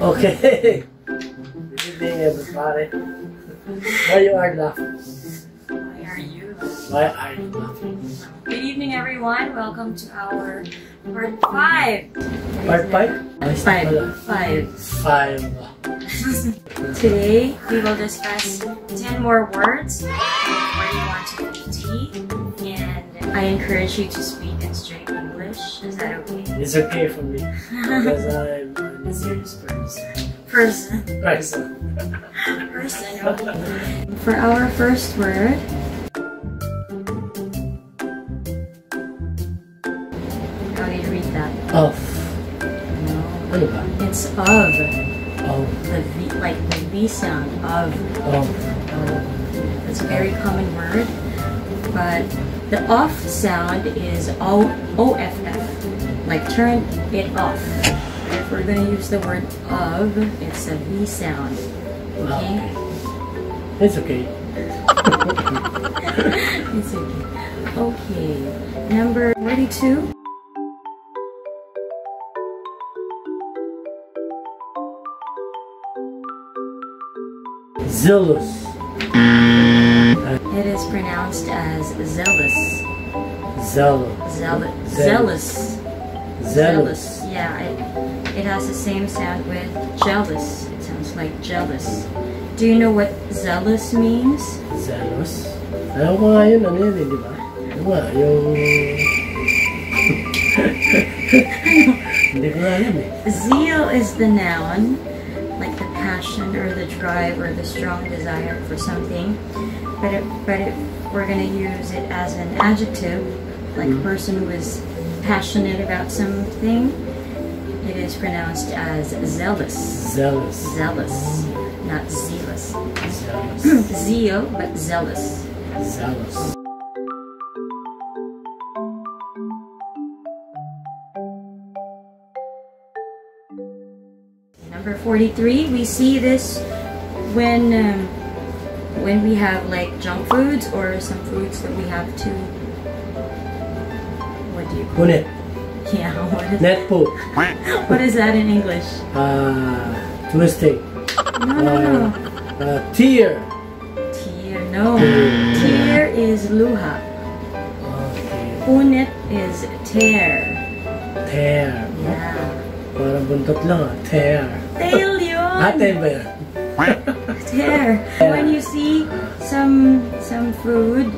Okay. Good evening, everybody. Why you are laughing? Why are you? Why are you laughing? Good evening, everyone. Welcome to our part five. Part five? Five. Five. Five. Today, we will discuss 10 more words where you want to be T. And I encourage you to speak in straight English. Is that okay? It's okay for me because I'm, Person. Person. Person. Person. For our first word, how do you read that? Of. No. Ano ba? It's of. Of. The V, like the V sound of. Of. It's a very common word, but the off sound is O OFF, like turn it off. If we're gonna use the word of, it's a V sound. Okay? It's okay. It's okay. Okay. Number 42. Zealous. It is pronounced as zealous. Zealous. Zealous. Zealous. Zealous. Zealous. Yeah, it has the same sound with jealous. It sounds like jealous. Do you know what zealous means? Zealous. Alam ko nga yun, ano yun eh, di ba? Nga, yung... Hindi ko nga alam eh. Zeal is the noun, like the passion or the drive or the strong desire for something. But it, but if we're gonna use it as an adjective, like a person who is passionate about something, it is pronounced as zealous. Zealous. Zealous, not zealous. Zealous. Zeal, but zealous. Zealous. Number 43, we see this when um, when we have like junk foods or some foods that we have to what do you call Punit. Yeah, what is, Net what is that in English? Uh, twisting. No, no, no. Uh, tear. Tear, no. Tear is luha. Okay. Punit is tear. Tear. Yeah. Parang buntot lang ah. Tear. Tail yun! Ate ba yan? Tear. When you see some some food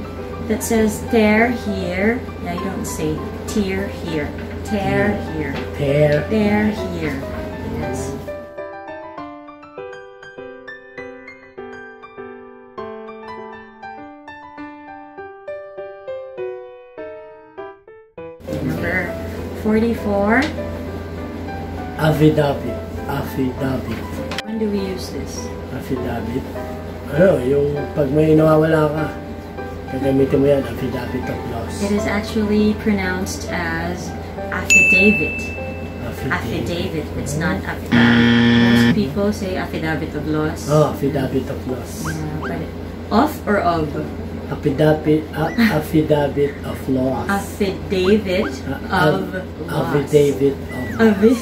that says tear here, yeah, you don't say tear here. Tear here. Tear. Tear here. Yes. Number 44. Affidavit. Affidavit. When do we use this? Affidavit. Ano, yung pag may nawawala ka, gagamitin mo yan, affidavit of loss. It is actually pronounced as affidavit. affidavit. It's not affidavit. Most people say affidavit of loss. Oh, affidavit of loss. Yeah, but of or of? Affidavit, a- affidavit of loss. Affidavit of loss. Affidavit of Affi,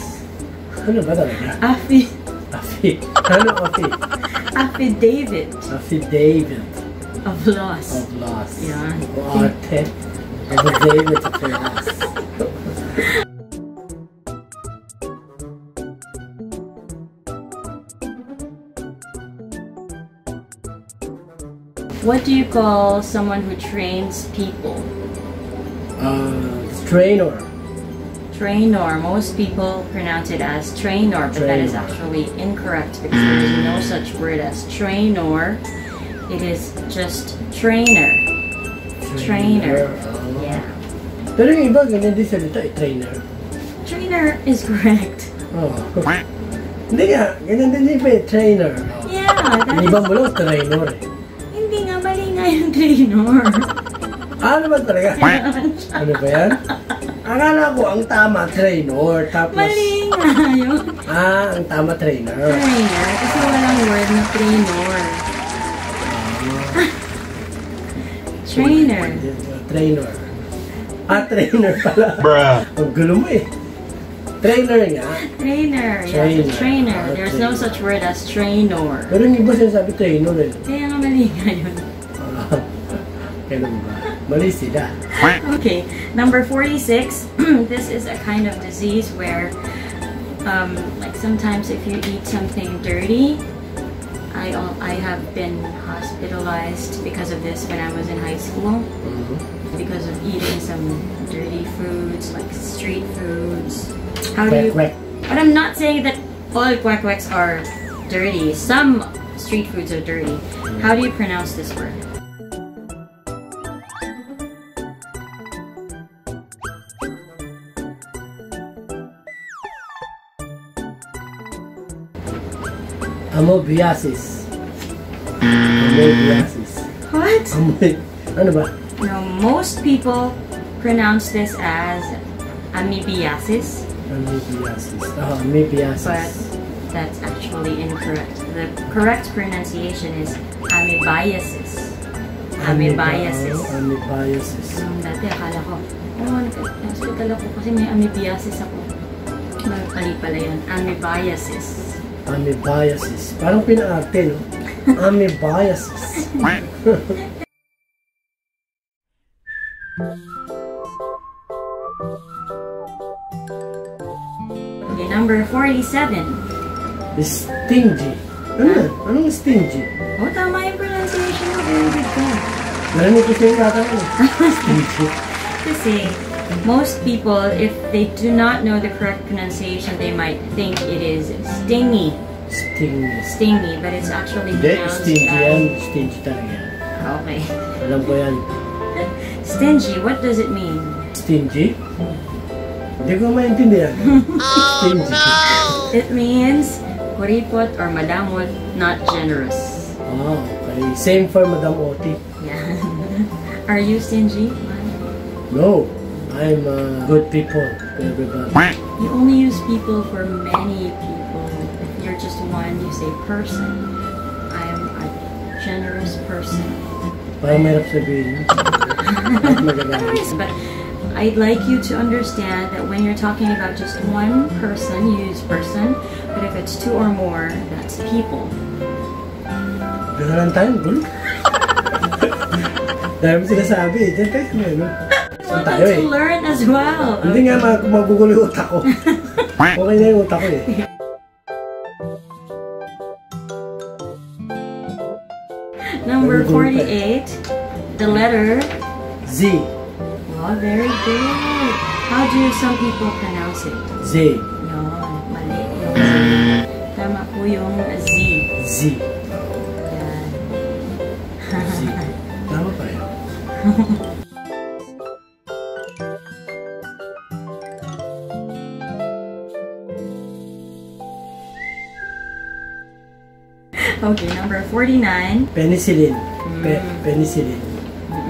Ano ba talaga? affi, Affi. Ano affi? affidavit Affidavit of loss. of loss. Yan. O arte. Affidavit of loss. What do you call someone who trains people? Uh, trainer. Trainor. Most people pronounce it as trainor, but that is actually incorrect because there is no such word as trainor. It is just trainer. Trainer. Oh. Yeah. Pero yung iba, ganyan din salita trainer. Trainer is correct. Oh. Hindi nga, ganyan din iba eh, trainer. Yeah, Yung iba mo lang, trainer eh. Yung trainor. Ano ba talaga? ano ba yan? Akala ko ang tama, trainer. Tapos, mali nga yun. ah, ang tama, trainer. Trainer, kasi walang word na trainor. Trainer. Trainer. Ah, trainer pala. Bruh. Ang gulo mo eh. Trainer nga. Trainer. Yes, Trainer. a trainer. Ah, There's no trainer. such word as trainer. Pero yung iba sinasabi trainer eh. Kaya nga mali nga yun. Okay, number 46. this is a kind of disease where, um, like sometimes if you eat something dirty, I, al- I have been hospitalized because of this when I was in high school. Mhm. Because of eating some dirty foods, like street foods. How do you. kwek. But I'm not saying that all kwek kweks are dirty. Some street foods are dirty. How do you pronounce this word? Amoebiasis. Amoebiasis. What? Amoy... Ano ba? Now, most people pronounce this as amoebiasis, Amoebiasis. Ah, but that's actually incorrect. The correct pronunciation is amoebiasis. Amoebiasis. Oh, amoebiasis. Um, dati akala ko, oh, hospital ako kasi may amoebiasis ako. Mali pala yun. Amoebiasis. Amoebiasis. Parang pinaarte, no? Amoebiasis. Okay, number 47. Stingy. Ano yan? Anong stingy? Oh, tama yung pronunciation mo. Very good ka. Narinig ko siya yung tatanong. Stingy. Kasi most people, if they do not know the correct pronunciation, they might think it is stingy. Stingy. Stingy, but it's actually Hindi, pronounced stingy yan. Stingy talaga yan. Oh, okay. Alam ko yan. Stingy, what does it mean? Stingy? Hindi ko maintindihan. Oh, stingy. It means kuripot or madamot, not generous. Oh, okay. Same for Madam Oti. Yeah. Are you stingy? No, I'm uh, good people to everybody. You only use people for many people. If you're just one, you say person. I'm a generous person. Parang mahirap sabihin. At magagaling. But I'd like you to understand that when you're talking about just one person, you use person. But if it's two or more, that's people. Gano'n lang tayo, gulo. Dahil mo sinasabi eh. Diyan tayo kami, no? Want tayo eh. to learn as well. Hindi nga mag magugulo yung utak ko. Okay na yung utak ko eh. Number Very good. 48, the letter. Z. Oh, very good. How do some people pronounce it? Z. Yun, mali yung Z. Tama po yung Z. Z. Yan. Z. Tama pa yun. Okay, number 49. Penicillin. Pe penicillin.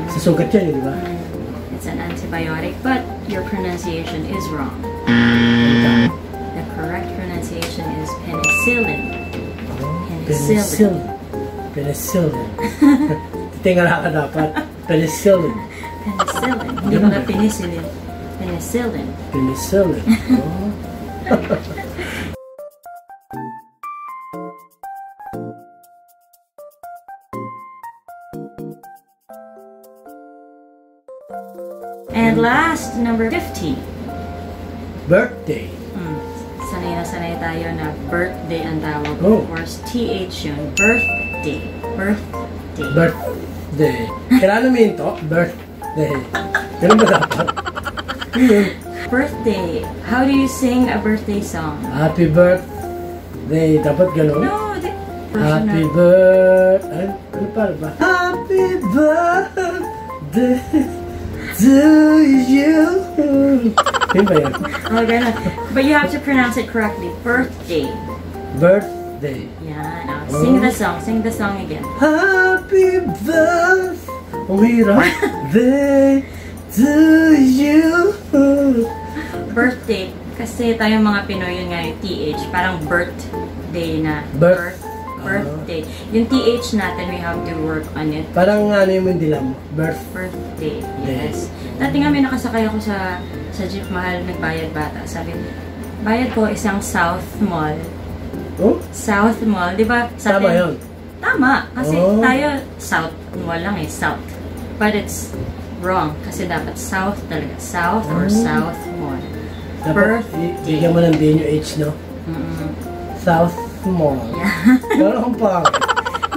Sa sugat yan, eh, di ba? It's an antibiotic, but your pronunciation is wrong. The correct pronunciation is penicillin. Penicillin. Penicillin. Penicillin. Titingala ka dapat. Penicillin. Penicillin. Hindi na penicillin. Penicillin. Penicillin. Oh. And last, number 50. Birthday. Hmm. Sanay na sanay tayo na birthday ang tawag. Oh. Of course, TH yun. Birthday. Birthday. Birthday. Kailangan mo yun to? Birthday. Ganun ba dapat? Birthday. How do you sing a birthday song? Happy birthday. Dapat ganun? No, Happy birthday. Ano pa ba? Happy birthday to you. Yun ba? Oh, ganun. But you have to pronounce it correctly. Birthday. Birthday. Yeah. Now, sing the song. Sing the song again. Happy birthday. To you. Birthday. Kasi tayong mga Pinoy, yun nga yung TH. Parang birthday na. Birth. Birthday. Yung TH natin, we have to work on it. Parang ano yung dilam. Birth. Birthday. Yes. Dati nga may nakasakay ako sa sa jeep mahal nagbayad bata. Sabi niya, bayad ko isang South Mall. Oh, South Mall, di ba? Sa tama atin- yun. Tama. Kasi Oh. tayo, South Mall lang eh, South. But it's wrong. Kasi dapat South talaga. South or Oh. South Mall. Dapat, Birthday. bigyan mo ng din yung H, no? Mm-mm. South Mall. Yeah. Pero ang pang.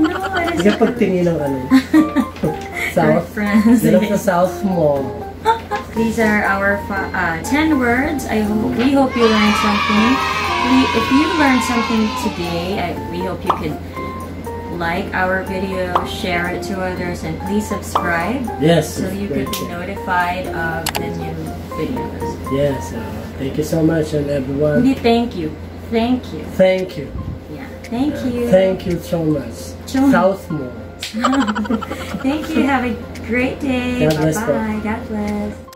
no, it is Sige pagtingin ng ano. South. friends. Ganun sa South Mall. These are our uh, 10 words. I hope we hope you learned something. We, if you learned something today, I, we hope you can like our video, share it to others, and please subscribe Yes. so you can be notified of the new videos. Yes. uh, thank you so much and everyone. Thank you. Thank you. Thank you. Yeah. Thank you. Thank you so much. So- South Mall. Thank you. Have a great day. God bless. Bye-bye. God bless.